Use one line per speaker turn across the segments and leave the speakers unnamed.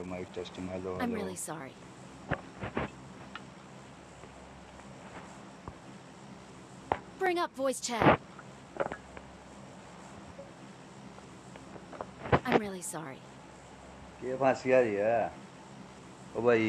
Okay, mic testing. Hello,
I'm
hello.
really sorry. Bring up voice chat. I'm really sorry.
के फांसी आ रही है ओ भाई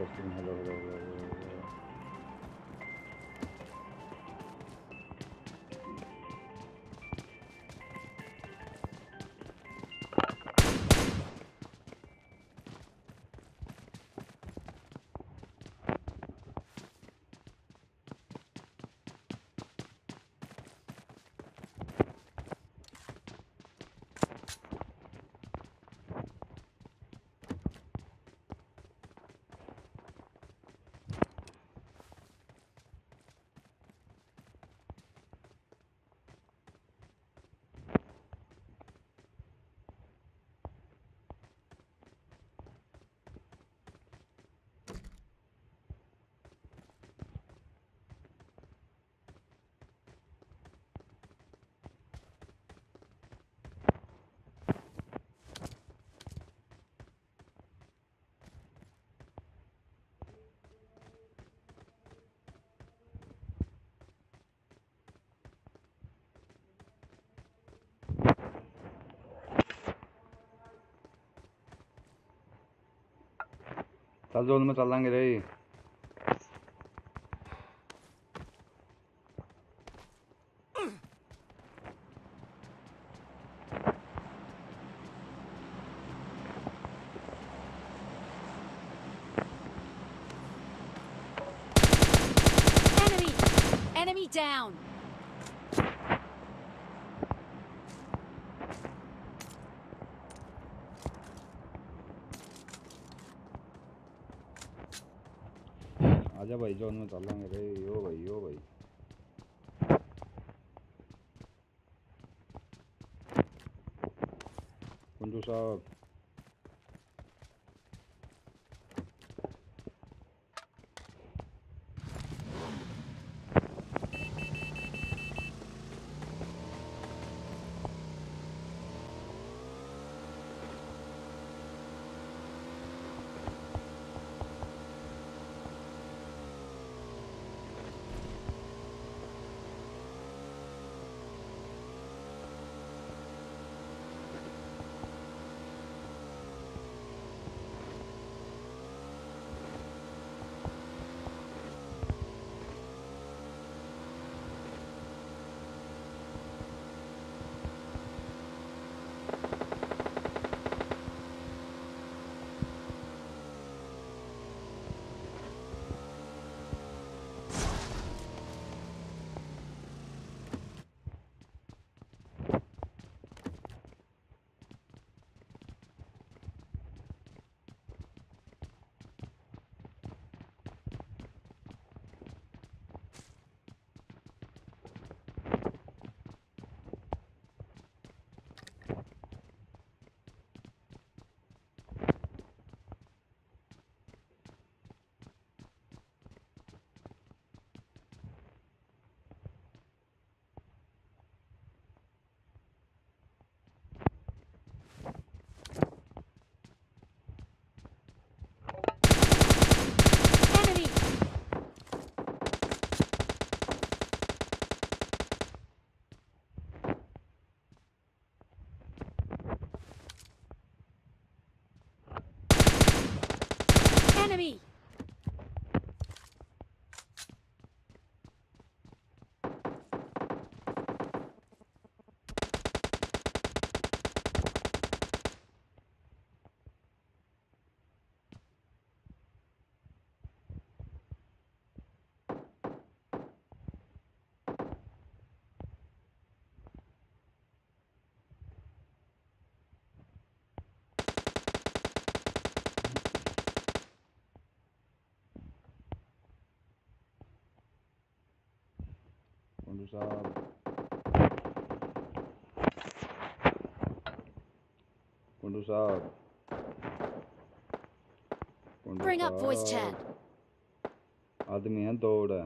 Justin, hello, hello, hello. चल जोल में
चल लेंगे रही
आजा भाई जोन में चलांगे रे यो भाई यो भाई। कुंजू साहब।
Enemy!
usado. Quando usado. Quando
Bring usado. up voice chat.
Adminadora.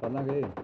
Tá na
gay.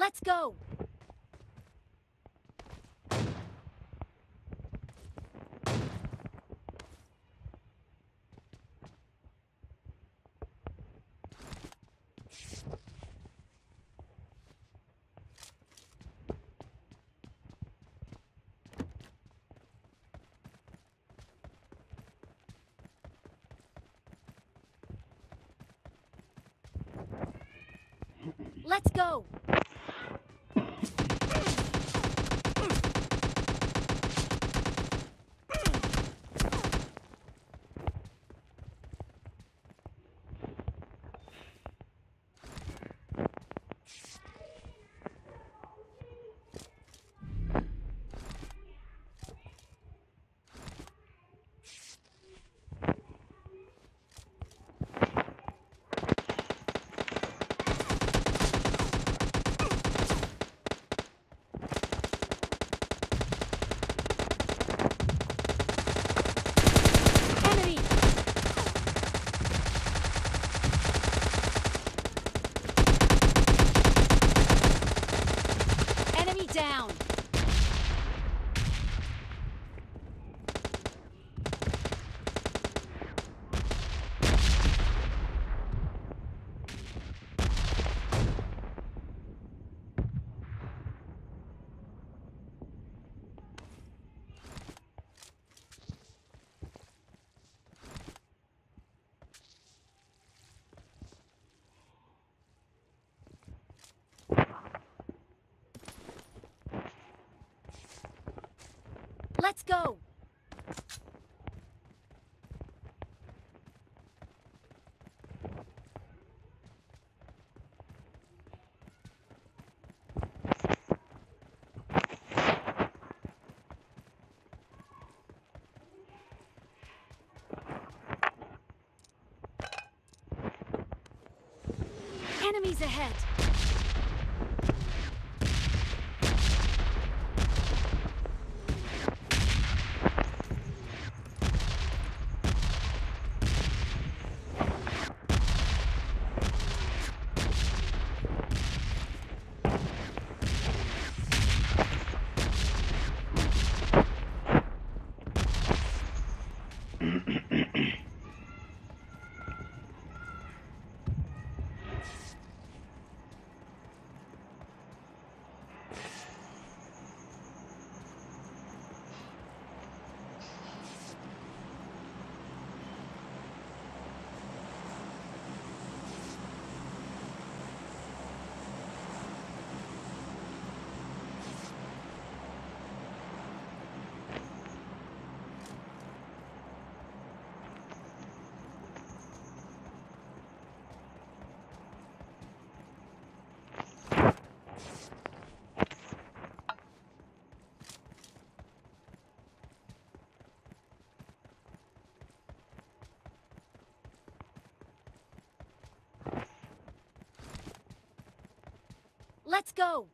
Let's go! Let's go! Enemy! Enemy down! Let's go! Enemies ahead! Let's go.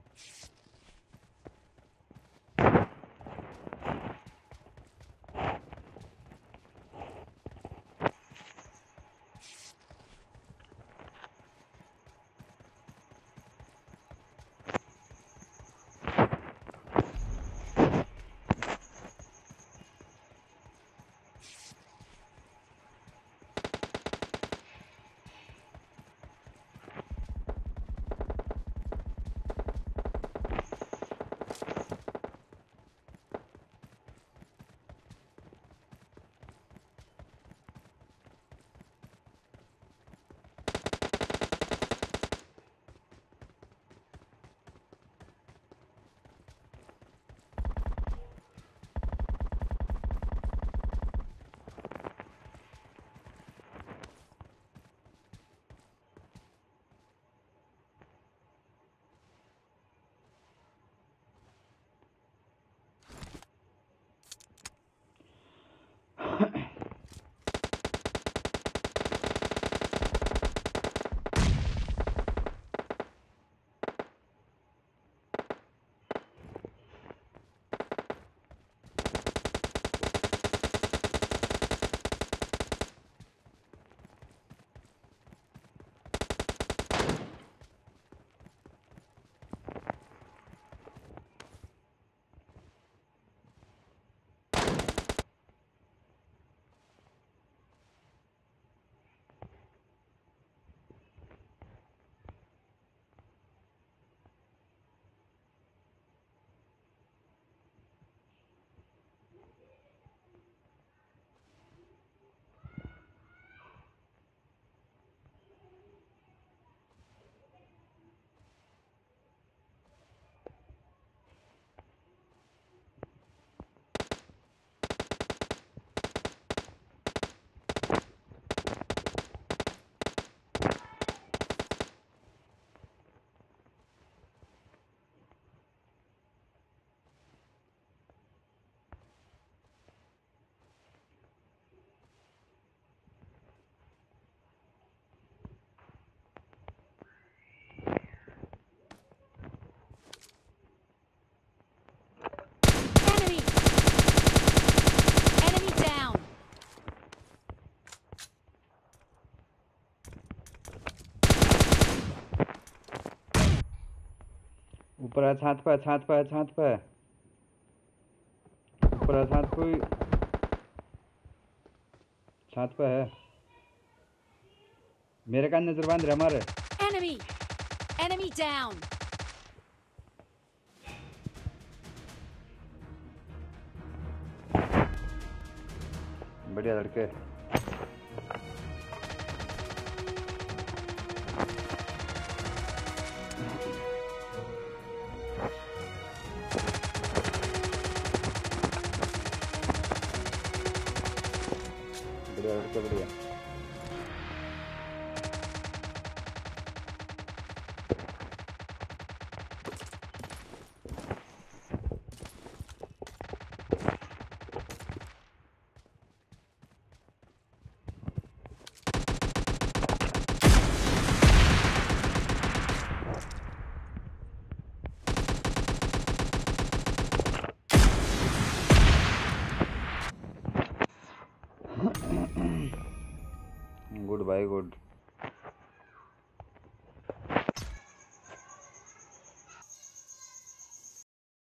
ऊपर है छात पे छात पे है छात पे ऊपर है छात कोई छात पे है मेरे कान नज़र बाँध रहे हमारे
Enemy! Enemy down!
बढ़िया लड़के